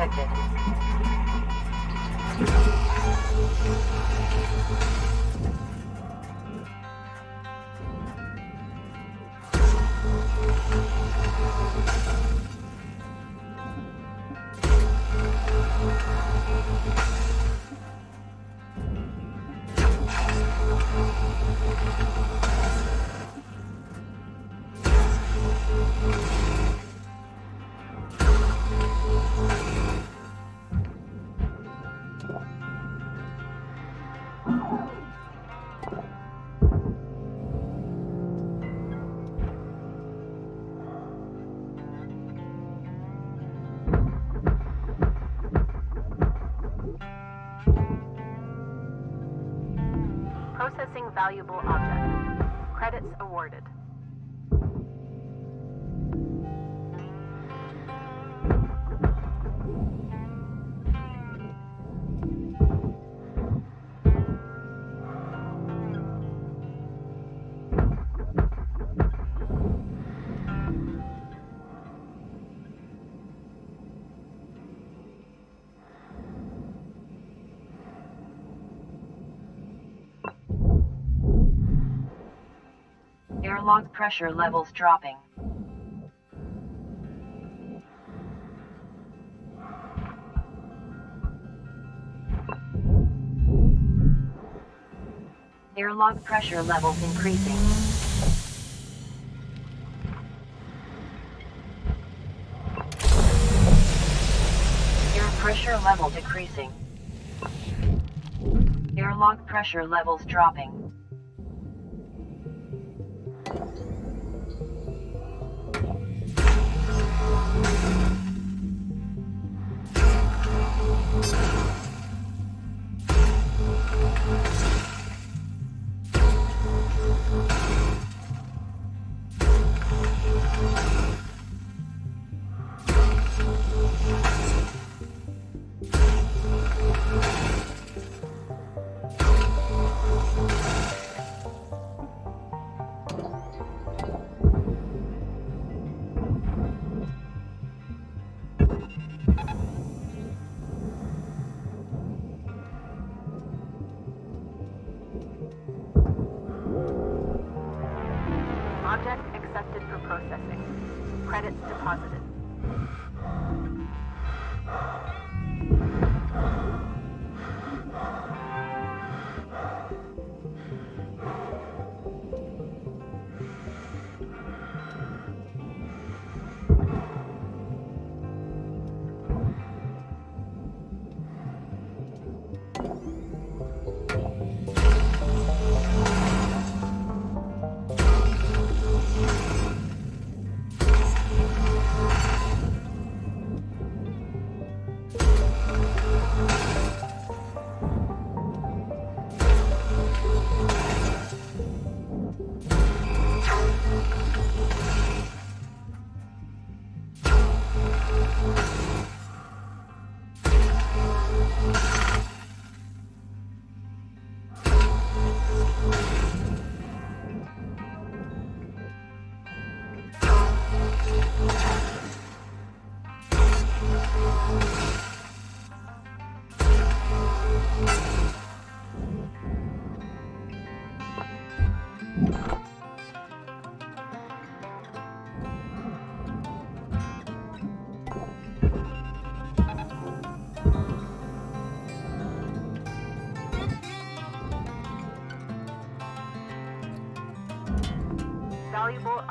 overload Credits awarded. log pressure levels dropping. Air pressure levels increasing. Air pressure level decreasing. Airlock pressure levels dropping.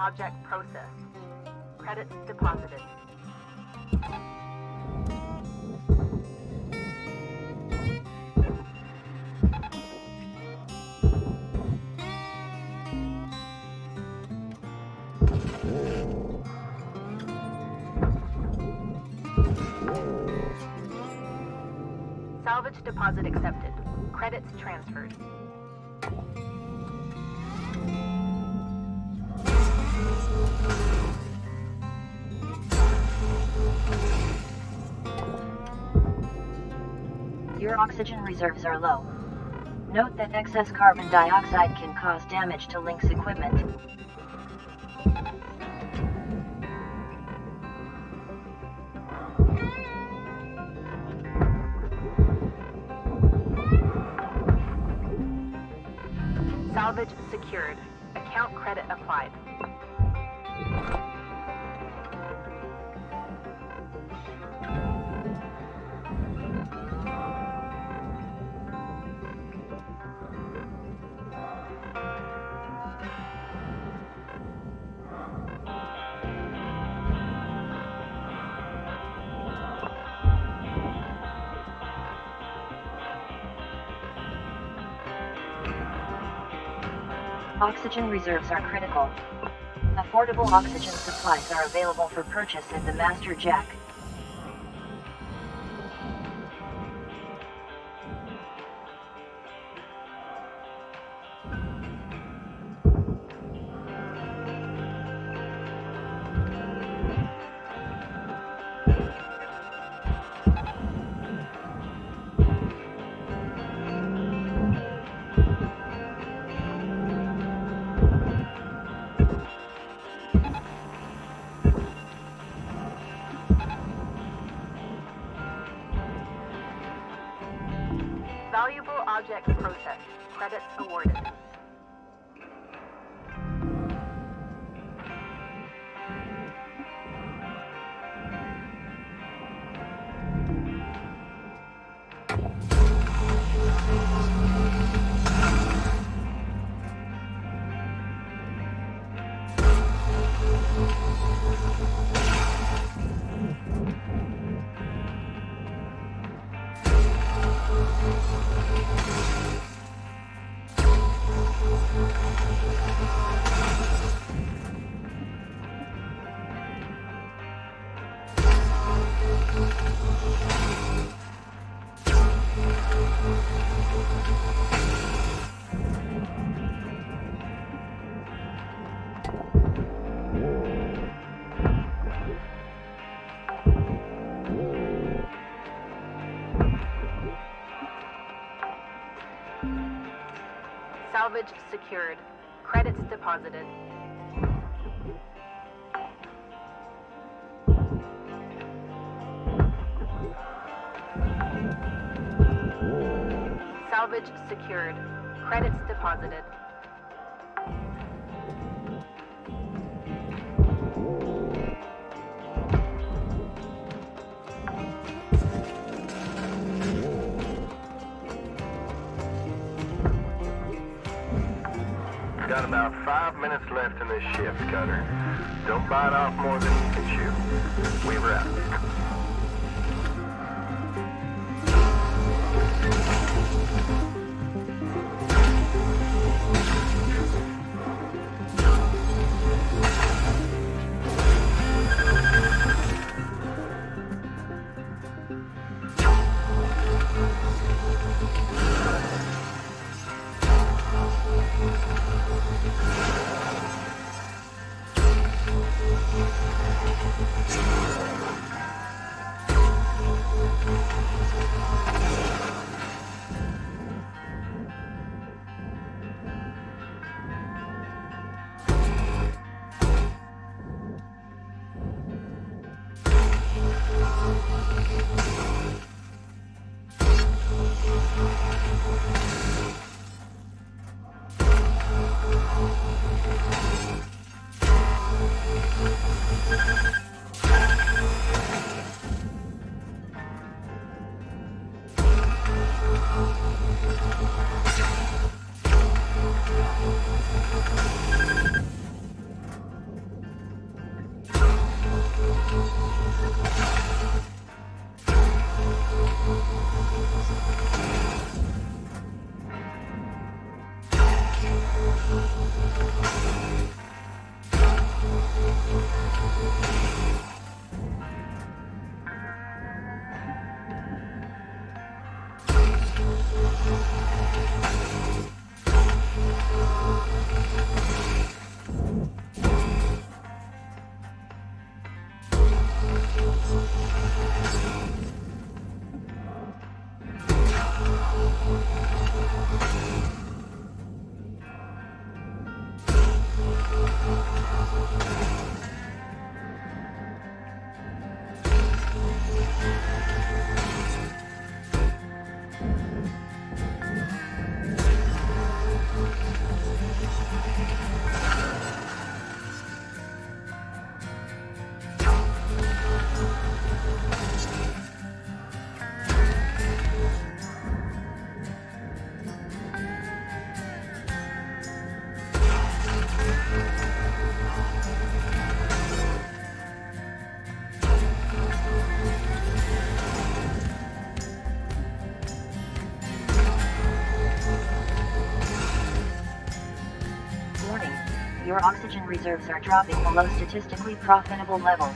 Valuable object processed. Credits deposited. Salvage deposit accepted. Credits transferred. Oxygen reserves are low. Note that excess carbon dioxide can cause damage to LYNX equipment. Oxygen reserves are critical. Affordable oxygen supplies are available for purchase at the Master Jack. Credits awarded. Salvage secured. Credits deposited. Bite off more than reserves are dropping below statistically profitable levels.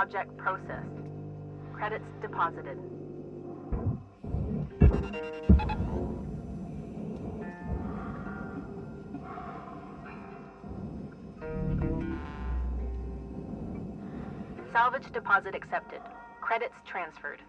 Object processed. Credits deposited. Salvage deposit accepted. Credits transferred.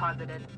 Deposited.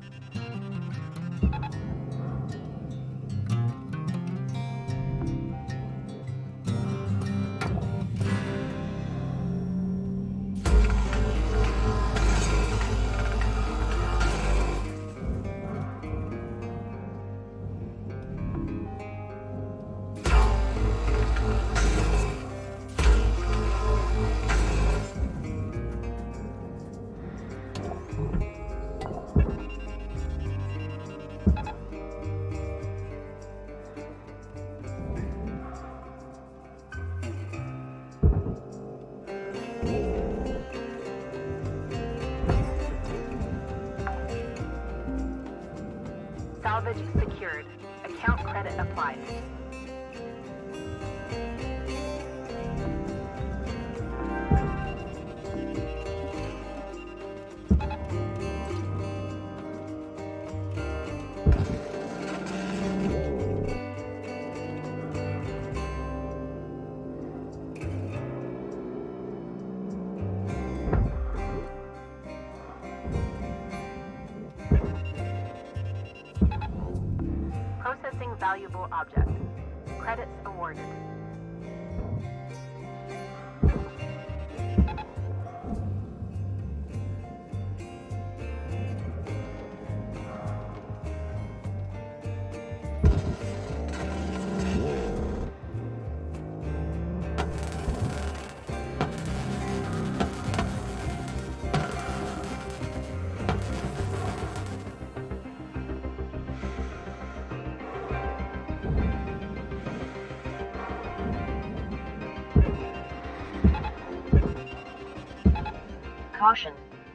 Caution.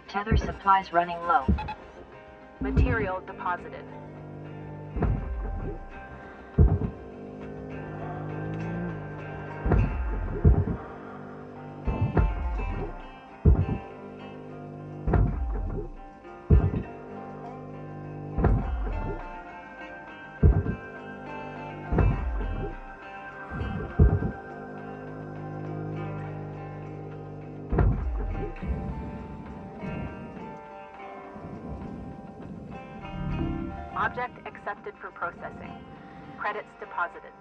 Tether supplies running low. Material deposited. Deposited.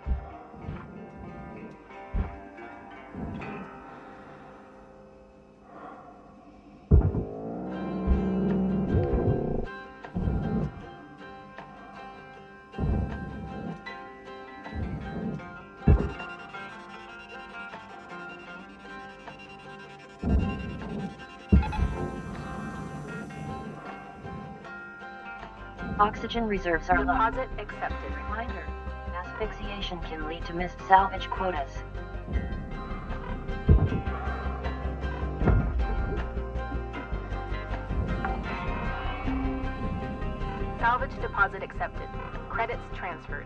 Oxygen reserves are low. Deposit accepted. Asphyxiation can lead to missed salvage quotas. Salvage deposit accepted. Credits transferred.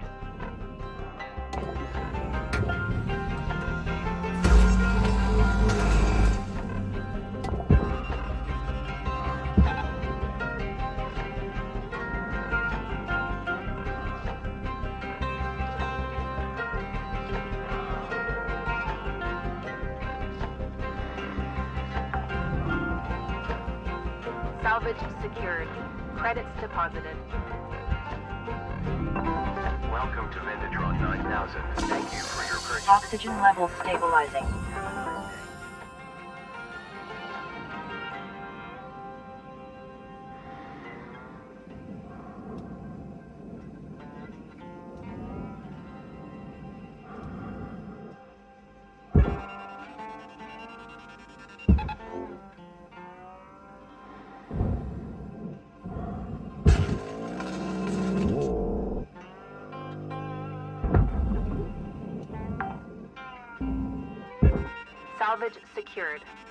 Deposited. Welcome to Vendatron 9000. Thank you for your purchase. Oxygen levels stabilizing.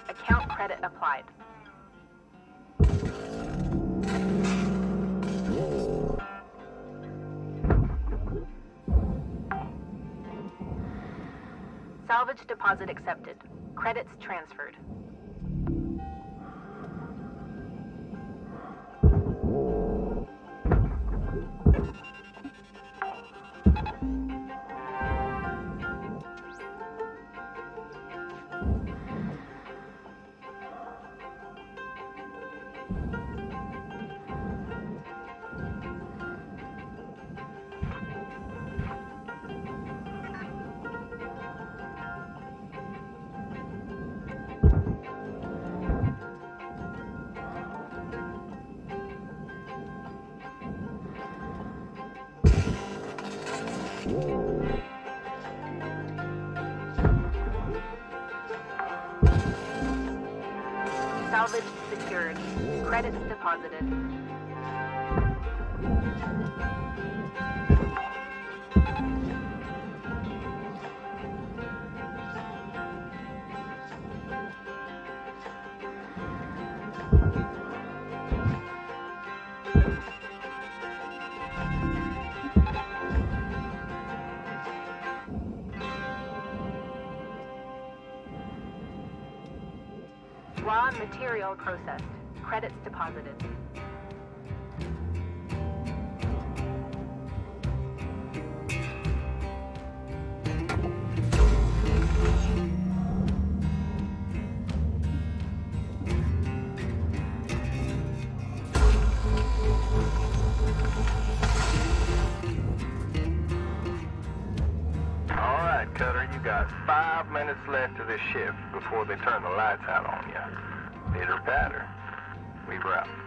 Account credit applied. Salvage deposit accepted. Credits transferred. Material processed. Credits deposited. All right, Cutter, you got five minutes left of this shift before they turn the lights out on you. Pitter patter. Weaver out.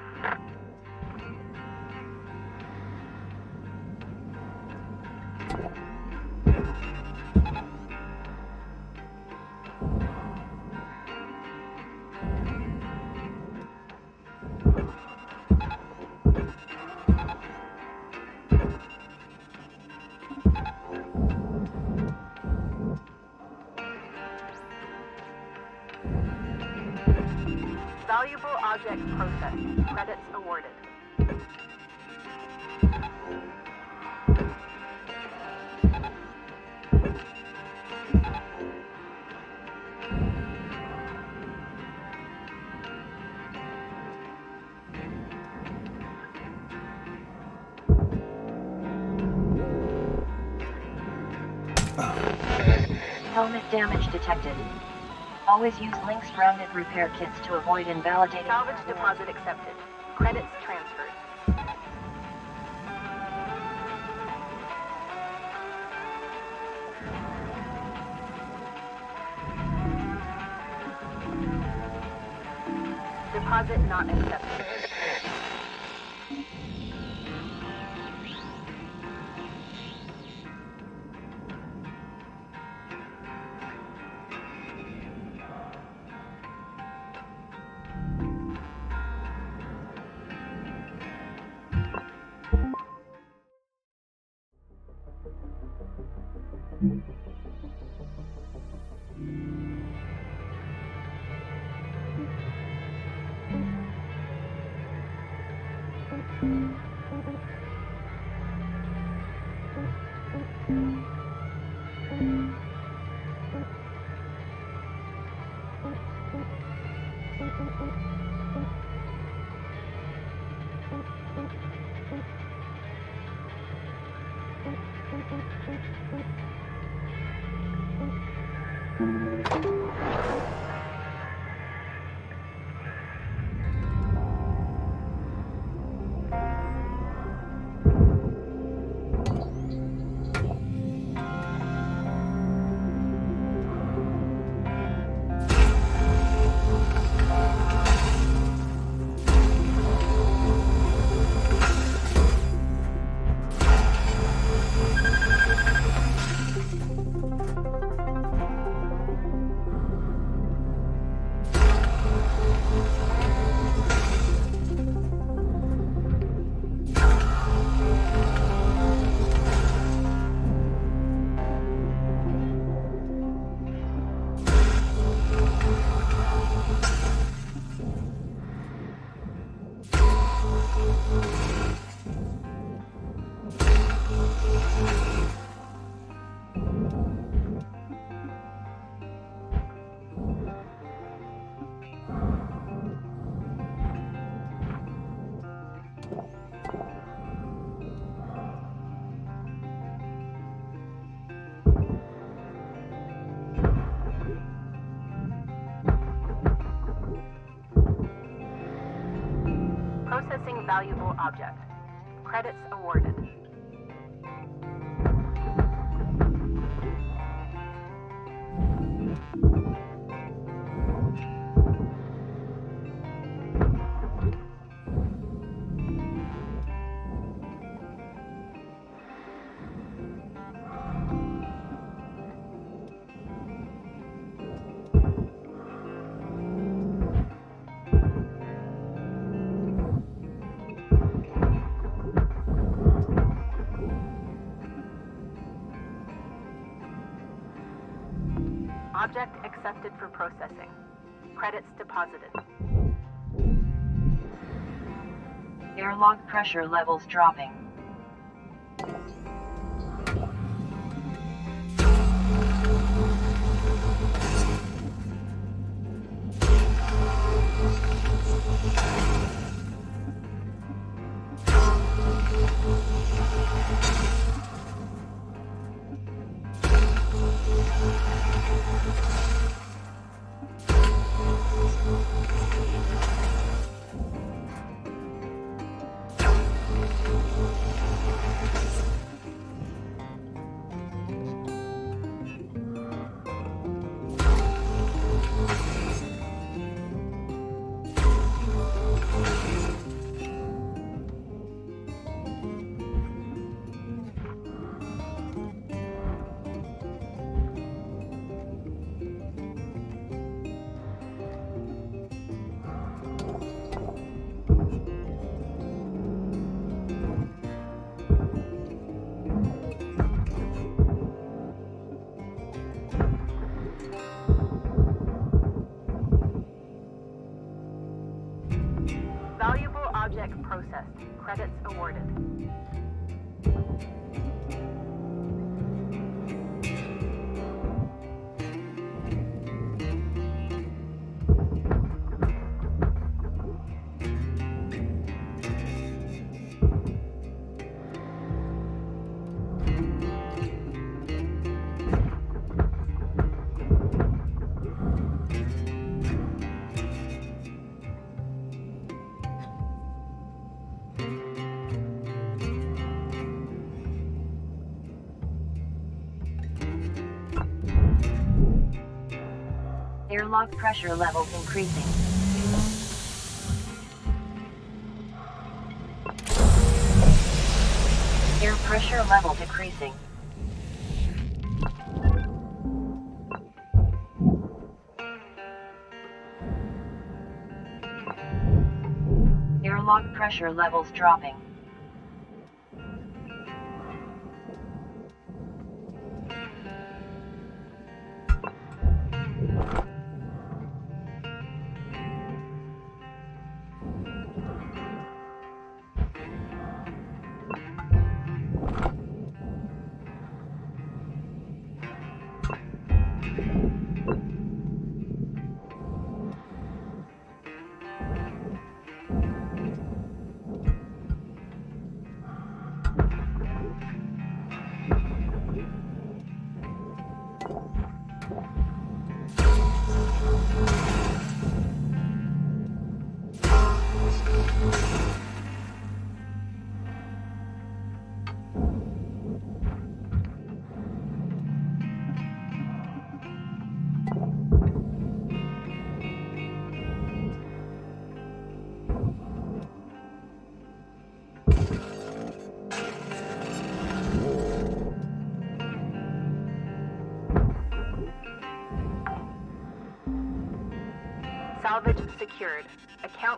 Helmet damage detected. Always use LYNX grounded repair kits to avoid invalidating... Salvage deposit accepted. Credits transferred. Deposit not accepted. Accepted for processing. Credits deposited. Airlock pressure levels dropping. Airlock pressure levels increasing. Air pressure level decreasing. Airlock pressure levels dropping.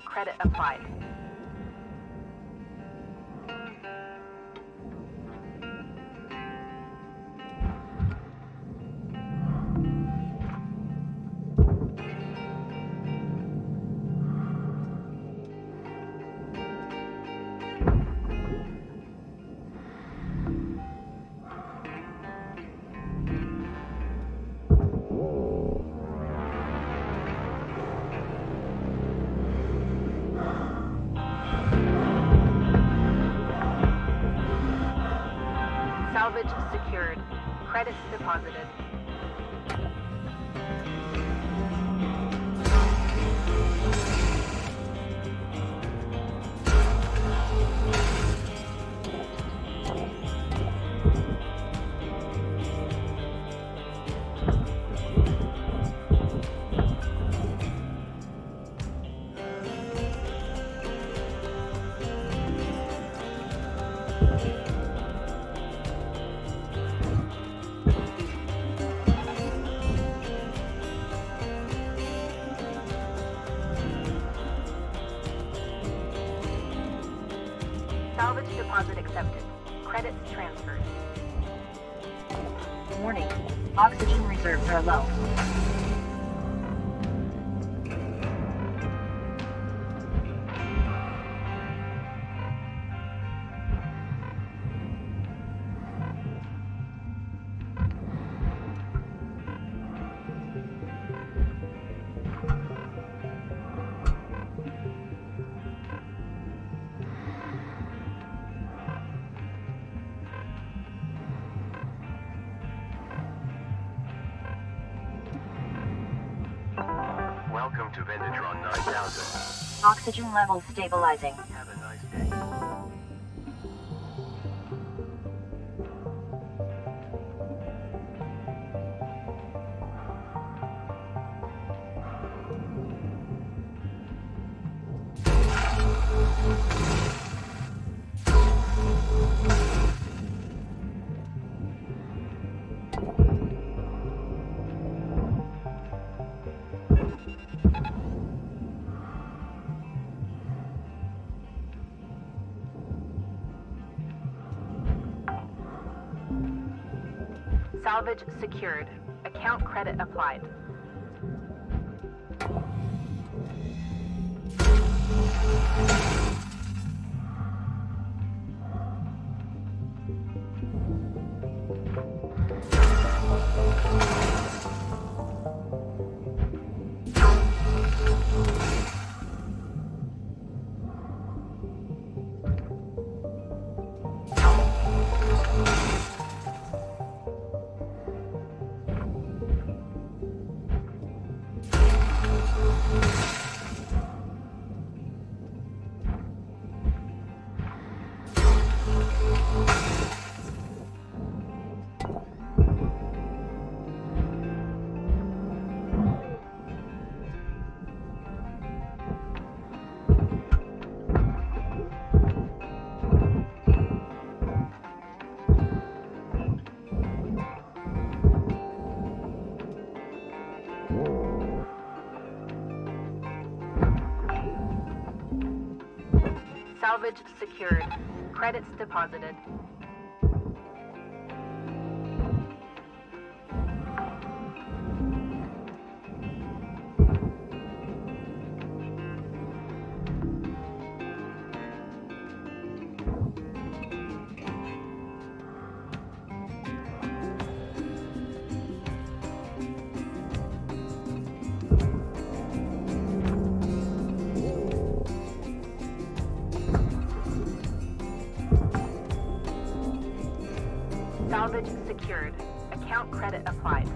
Credit applied. Deposit accepted. Credits transferred. Warning. Oxygen reserves are low. Levels stabilizing. Secured. Account credit applied. Secured. Credits deposited. Account credit applied.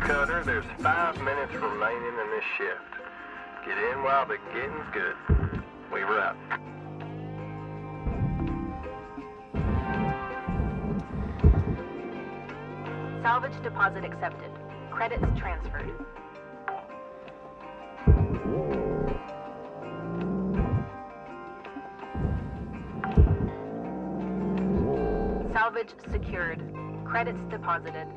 Cutter, there's five minutes remaining in this shift. Get in while the getting's good. We wrap. Salvage deposit accepted. Credits transferred. Salvage secured. Credits deposited.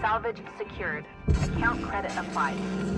Salvage secured. Applied.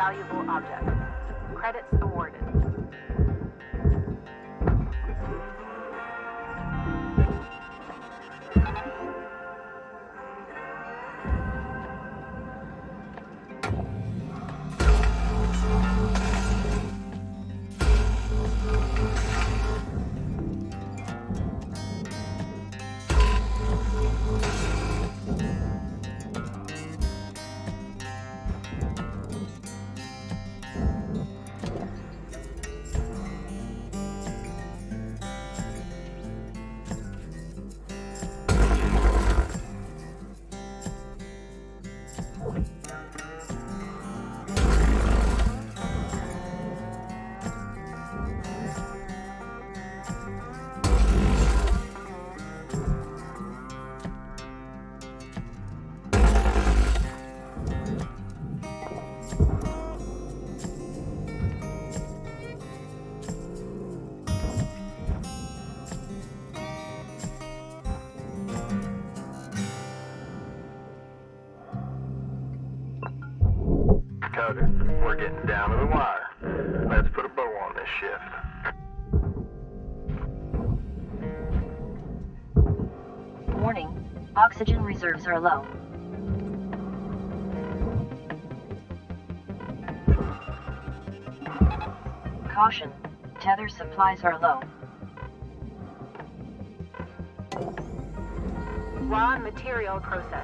Valuable object. Reserves are low. Caution, tether supplies are low. Raw material processed.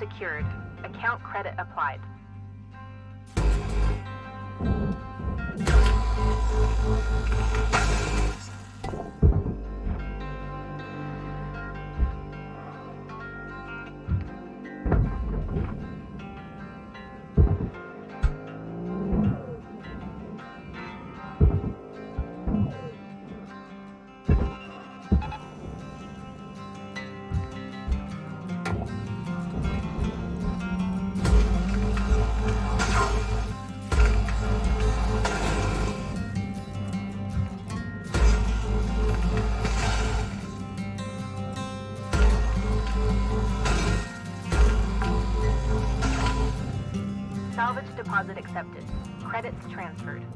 Secured. Account credit applied. Deposit accepted. Credits transferred.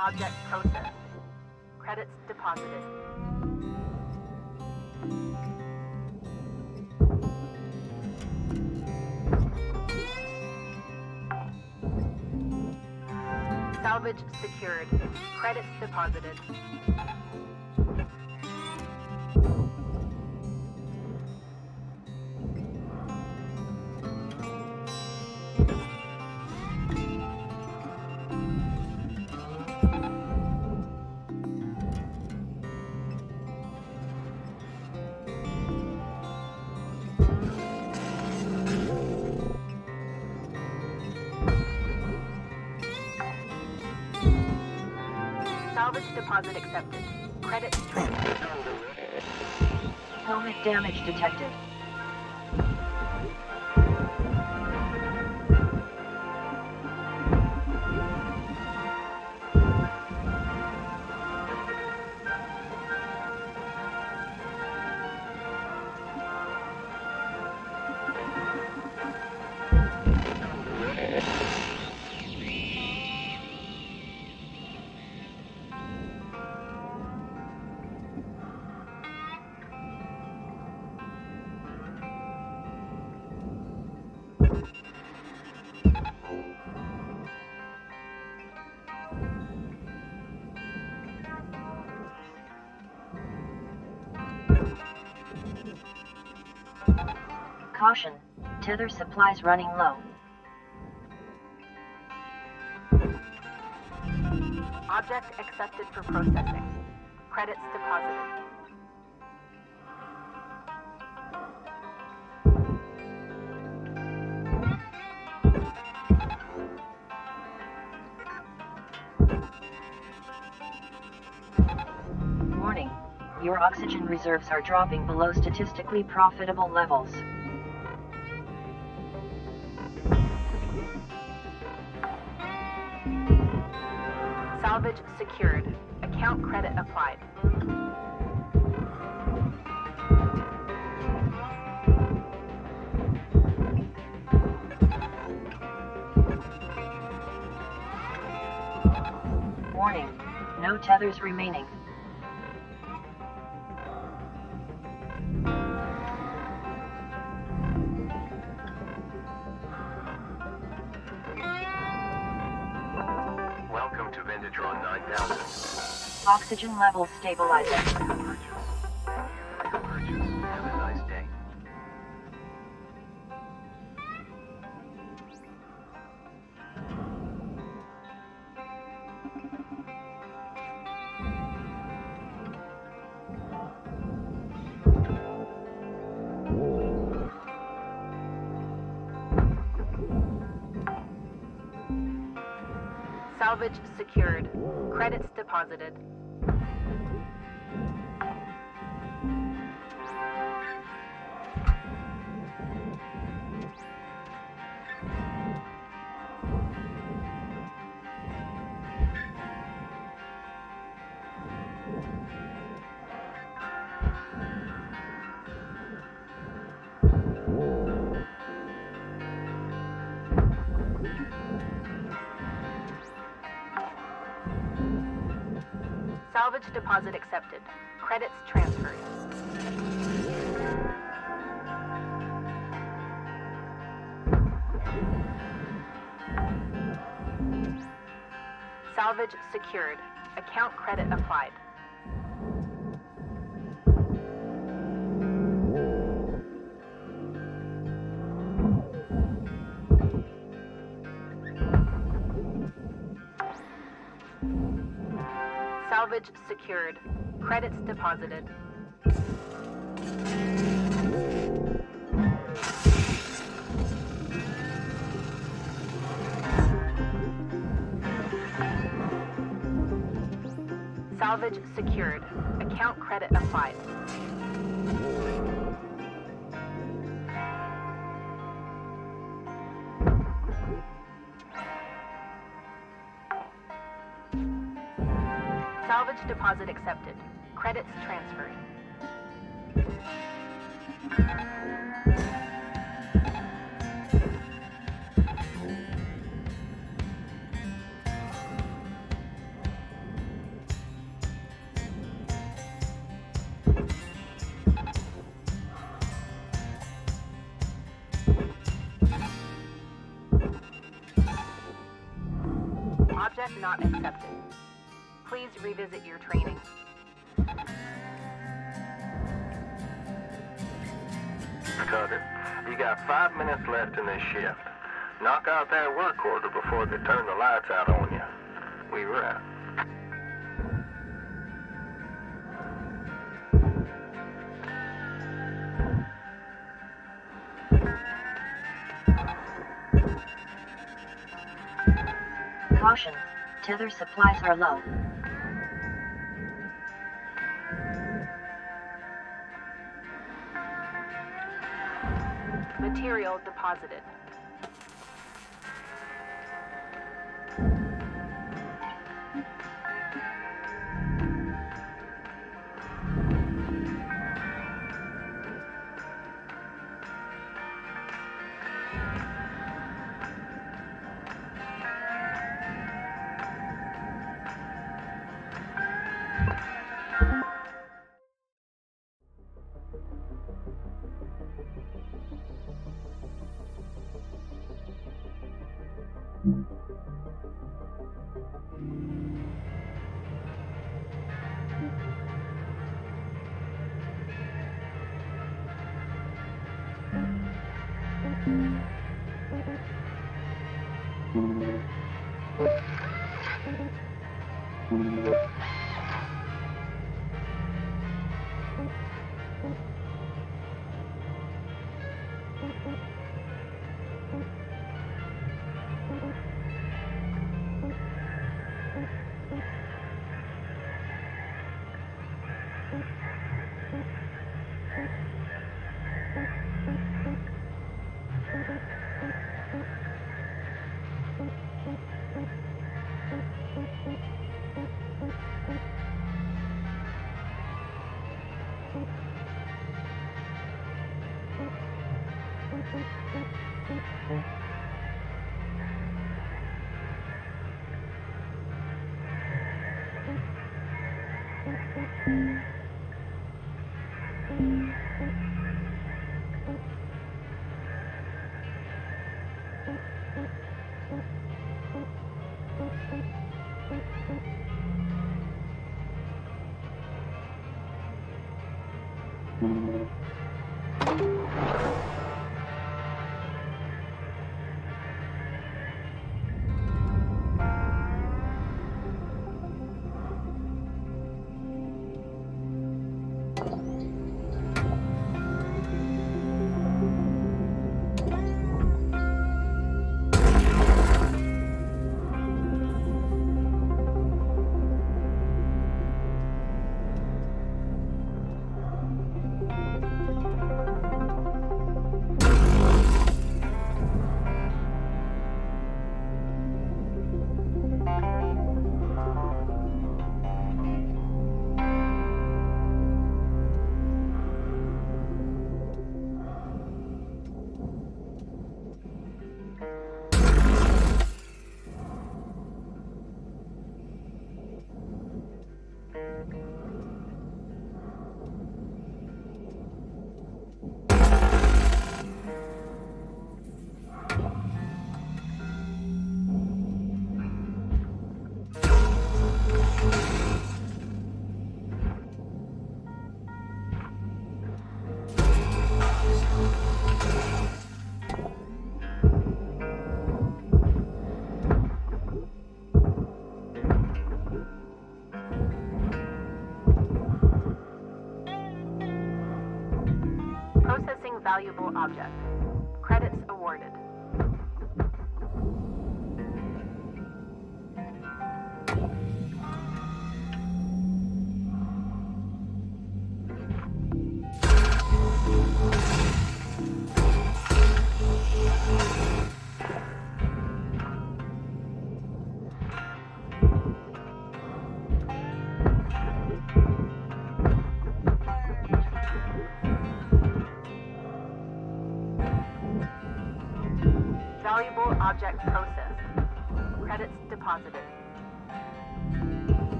Object processed. Credits deposited. Salvage secured. Credits deposited. Tether supplies running low. Object accepted for processing. Credits deposited. Warning. Your oxygen reserves are dropping below statistically profitable levels. Secured. Account credit applied. Warning. No tethers remaining. To 9000. Oxygen levels stabilizing. Deposited. Secured. Account credit applied. Salvage secured. Credits deposited. Salvage secured. Account credit applied. Salvage deposit accepted. Credits transferred. You got five minutes left in this shift. Knock out that work order before they turn the lights out on you. We wrap. Caution. Tether supplies are low. Material deposited.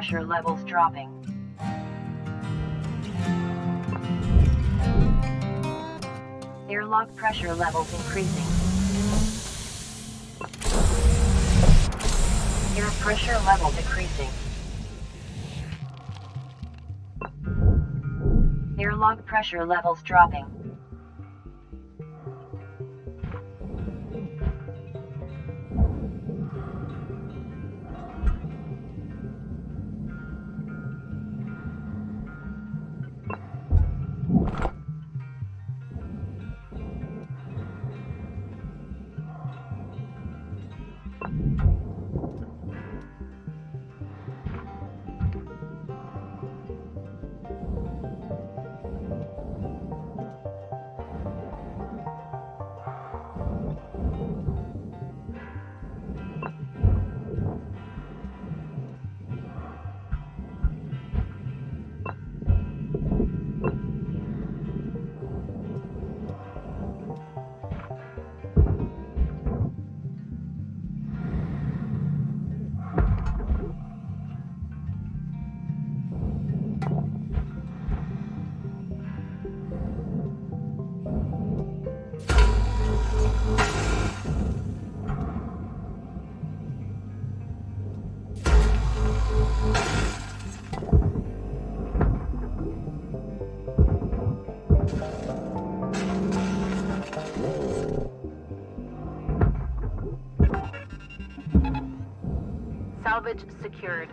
Pressure levels dropping. Airlock pressure levels increasing. Air pressure level decreasing. Airlock pressure levels dropping. Secured.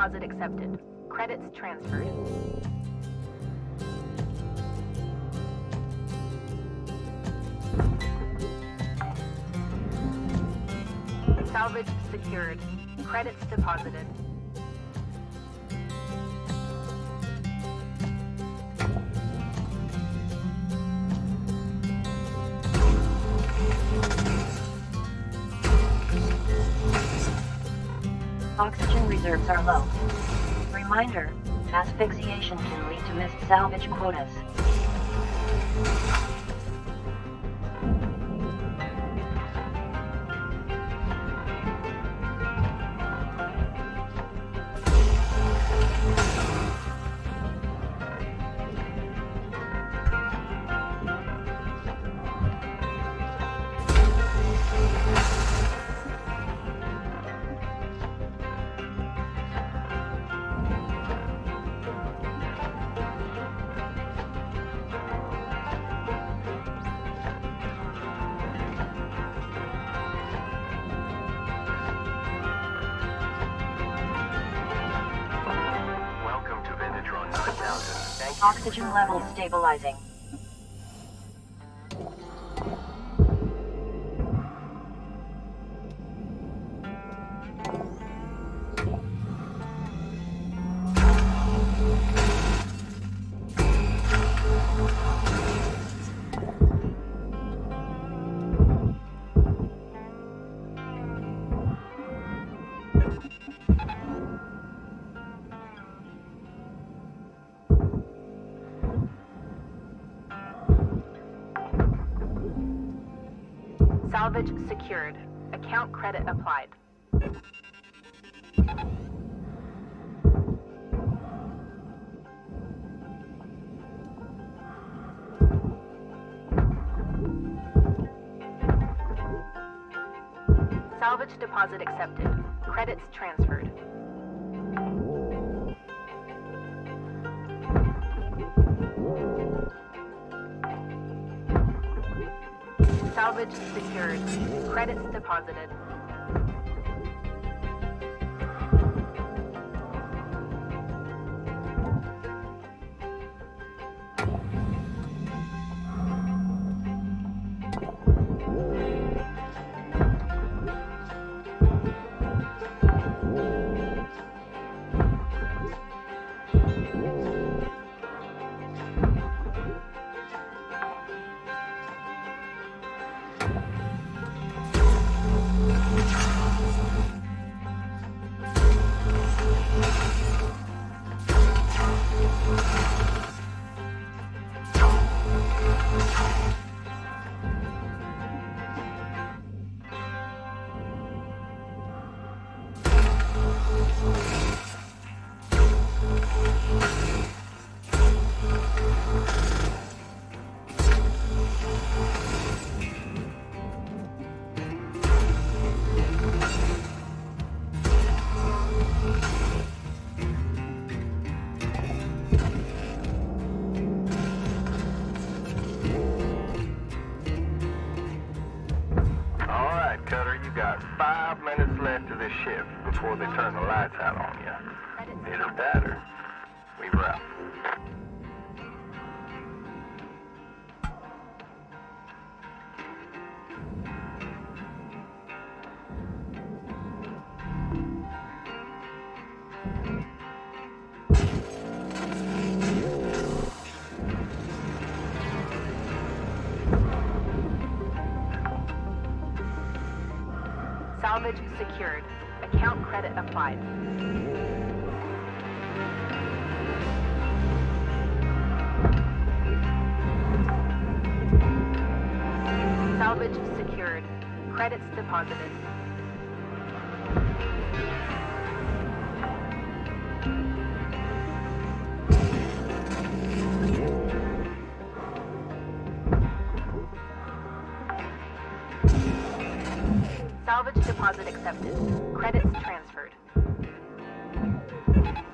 Deposit accepted. Credits transferred. Salvage secured. Credits deposited. Reserves are low. Reminder, asphyxiation can lead to missed salvage quotas. Stabilizing. deposit accepted. Credits transferred. Salvage secured. Credits deposited. you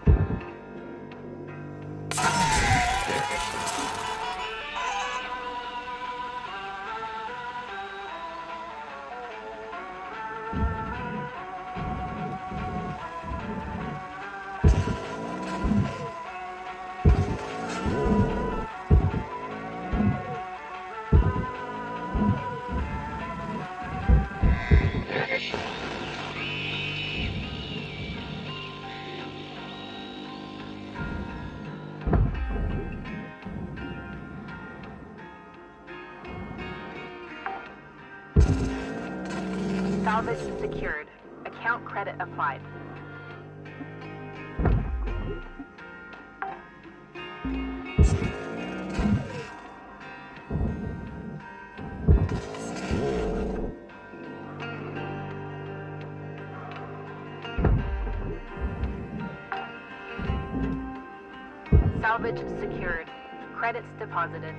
positive.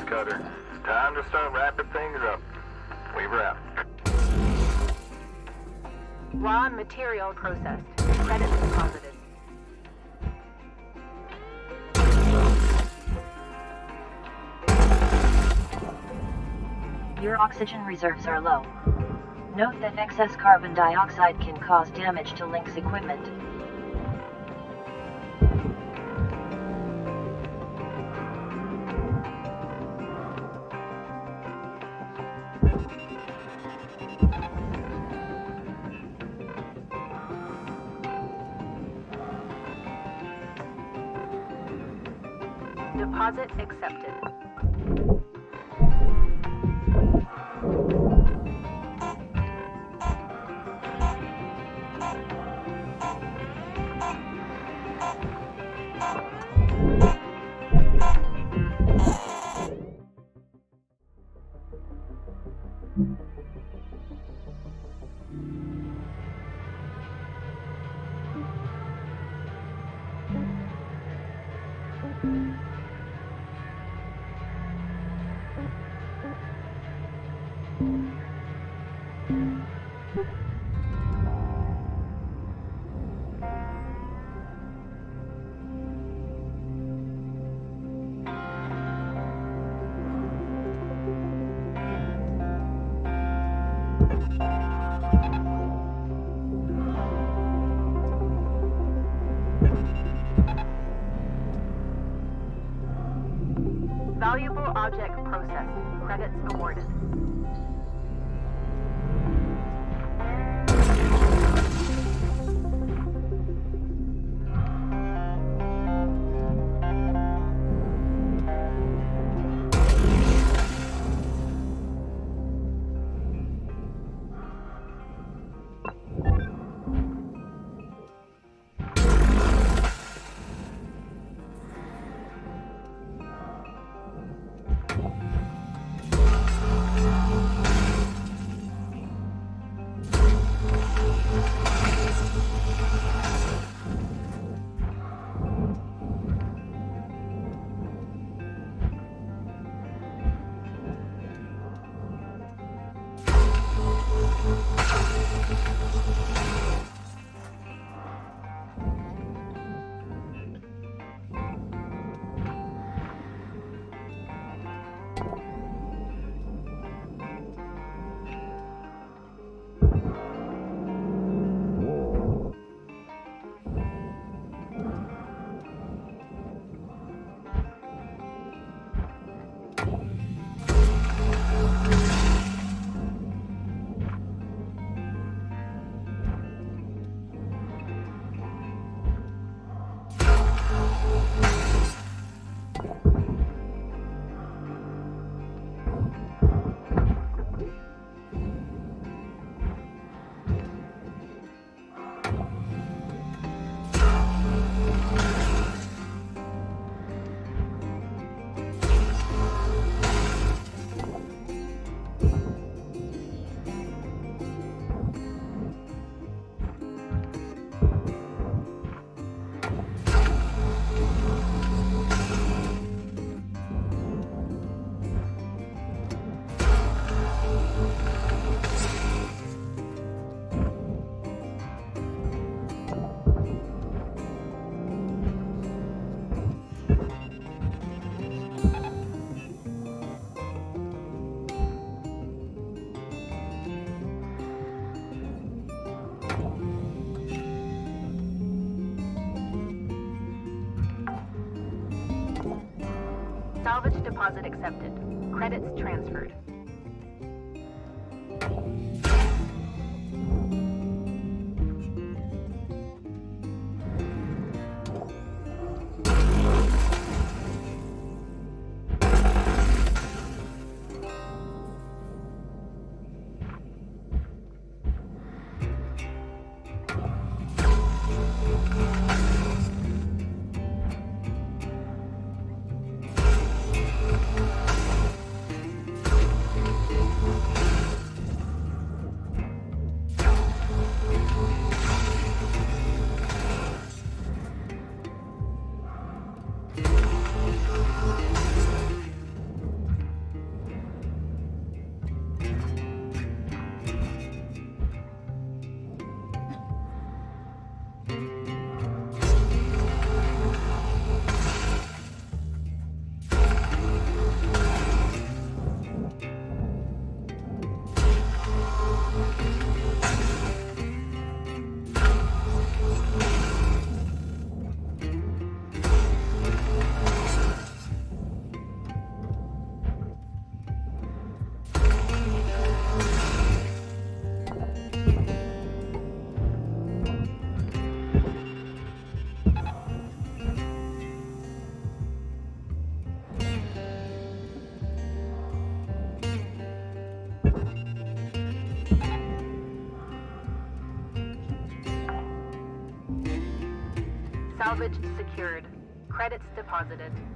Minutes, Cutter. Time to start wrapping things up. Weaver out. Raw material processed. Credits deposited. Your oxygen reserves are low. Note that excess carbon dioxide can cause damage to LYNX equipment. Credits deposited.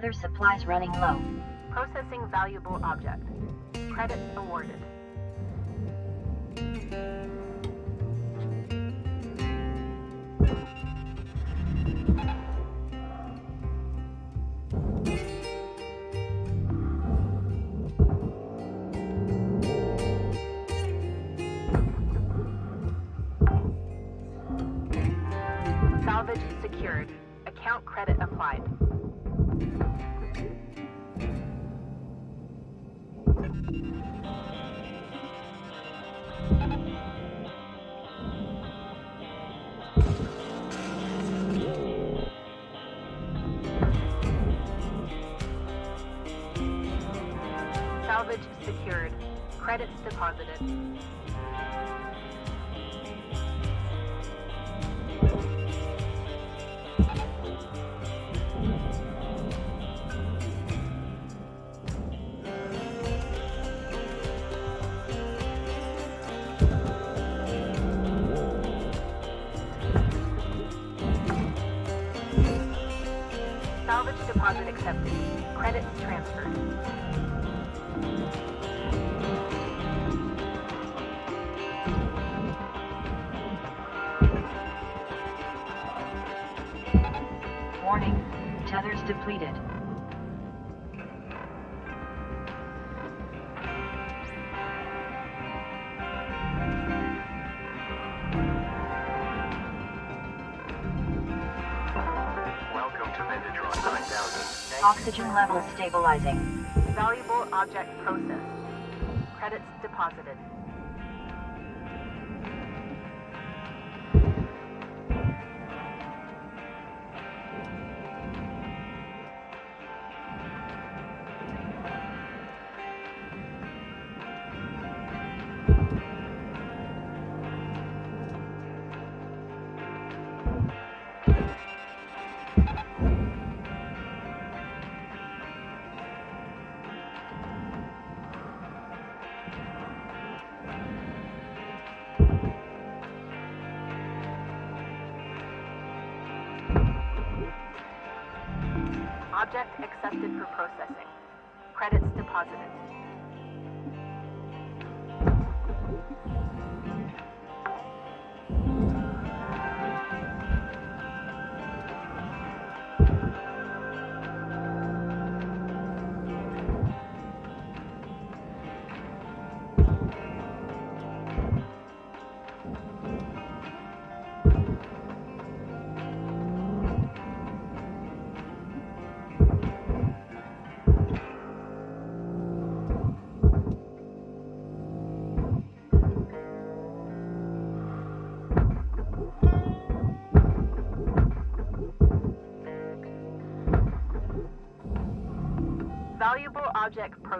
Tether supplies running low. Processing valuable object. Credits awarded. Salvage deposit accepted. Credits transferred. Warning. Tethers depleted. Oxygen levels stabilizing. Valuable object processed. Credits deposited.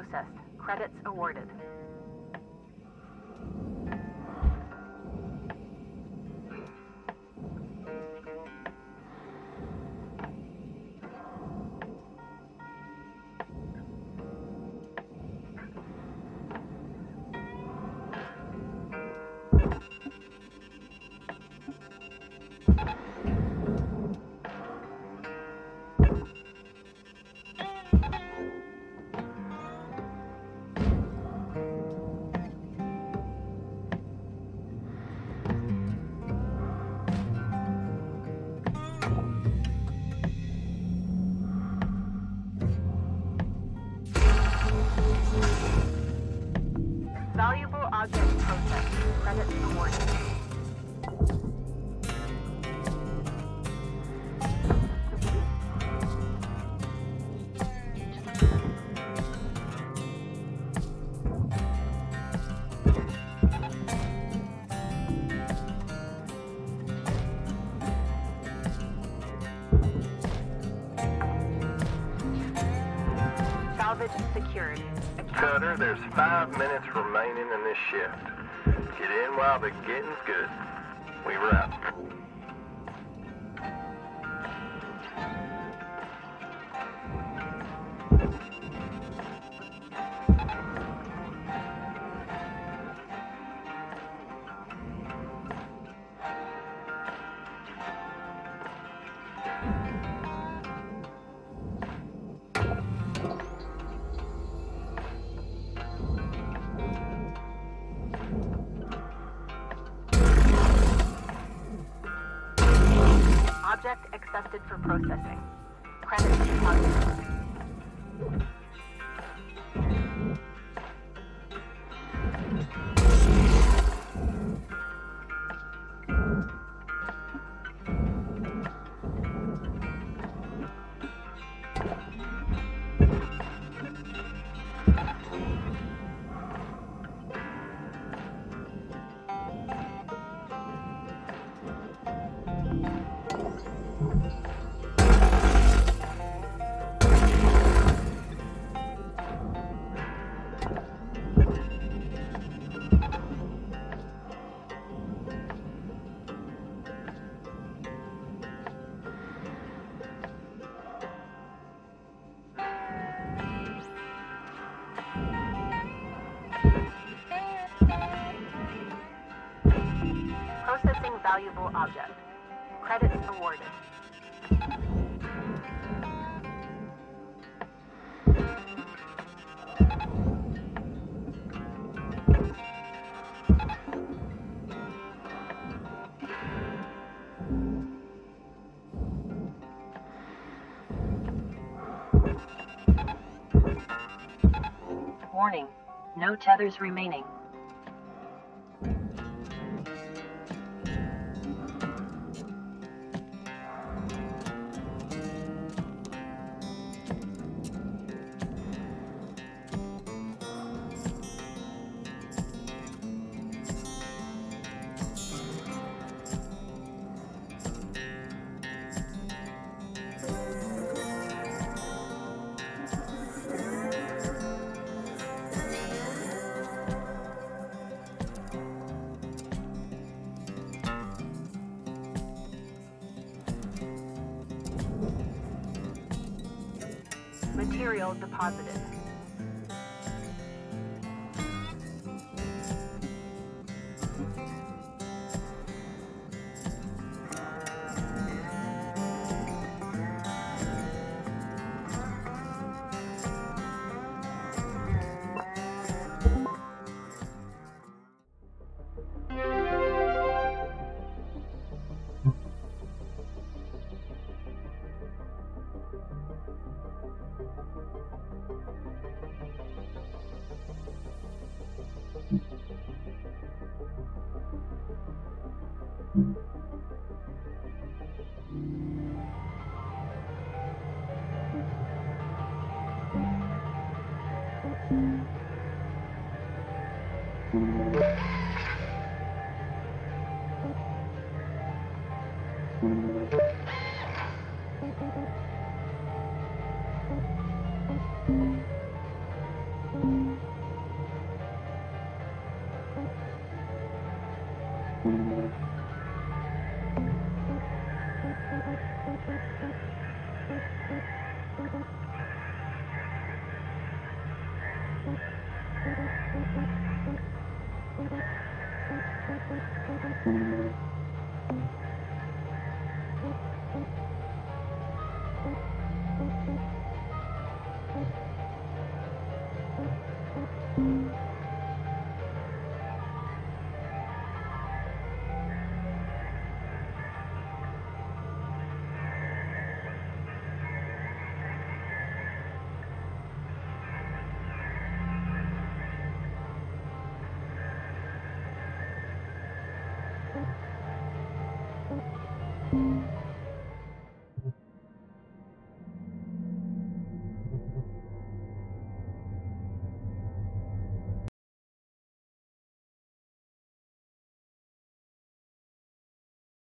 Processed. Credits awarded. Valuable object processed. Credits awarded. Get in while the getting's good. We wrap. Warning. No tethers remaining.